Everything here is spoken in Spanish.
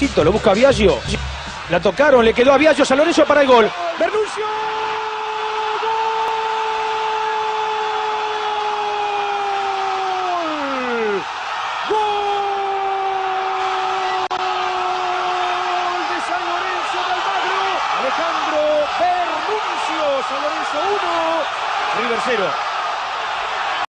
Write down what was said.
Lo busca Viaggio. La tocaron, le quedó a Viaggio, San Lorenzo para el gol. Bernuncio. ¡Gol! De San Lorenzo! Alejandro Bernuncio, San Lorenzo 1, River 0.